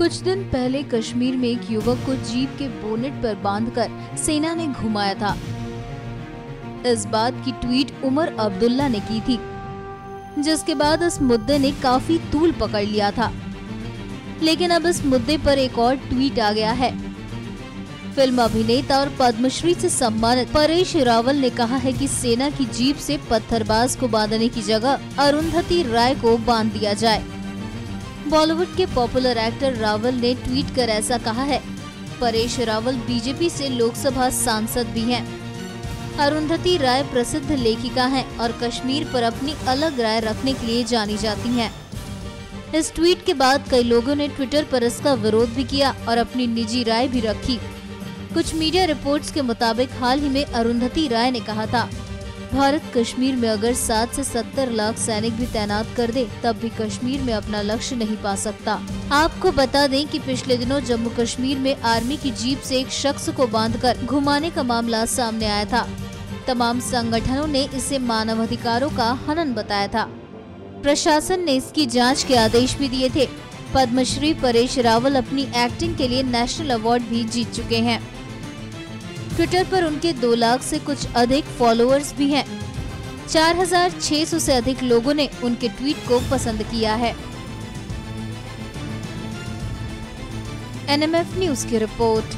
कुछ दिन पहले कश्मीर में एक युवक को जीप के बोनेट पर बांधकर सेना ने घुमाया था। इस बात की ट्वीट उमर अब्दुल्ला ने की थी, जिसके बाद इस मुद्दे ने काफ़ी तूल पकड़ लिया था। लेकिन अब इस मुद्दे पर एक और ट्वीट आ गया है। फ़िल्म अभिनेता और पद्मश्री से सम्मानित परेश रावल ने कहा है कि सेना की जीप से पत्थरबाज को बांधने की जगह अरुंधति राय को बाँध दिया जाए। बॉलीवुड के पॉपुलर एक्टर रावल ने ट्वीट कर ऐसा कहा है परेश रावल बीजेपी से लोकसभा सांसद भी हैं। अरुंधति राय प्रसिद्ध लेखिका हैं और कश्मीर पर अपनी अलग राय रखने के लिए जानी जाती हैं। इस ट्वीट के बाद कई लोगों ने ट्विटर पर इसका विरोध भी किया और अपनी निजी राय भी रखी कुछ मीडिया रिपोर्ट्स के मुताबिक हाल ही में अरुंधति राय ने कहा था भारत कश्मीर में अगर 7 से 70 लाख सैनिक भी तैनात कर दे, तब भी कश्मीर में अपना लक्ष्य नहीं पा सकता। आपको बता दें कि पिछले दिनों जम्मू कश्मीर में आर्मी की जीप से एक शख्स को बांधकर घुमाने का मामला सामने आया था। तमाम संगठनों ने इसे मानवाधिकारों का हनन बताया था। प्रशासन ने इसकी जाँच के आदेश भी दिए थे। पद्मश्री परेश रावल अपनी एक्टिंग के लिए नेशनल अवार्ड भी जीत चुके हैं। ट्विटर पर उनके दो लाख से कुछ अधिक फॉलोअर्स भी हैं। 4,600 से अधिक लोगों ने उनके ट्वीट को पसंद किया है एनएमएफ न्यूज़ की रिपोर्ट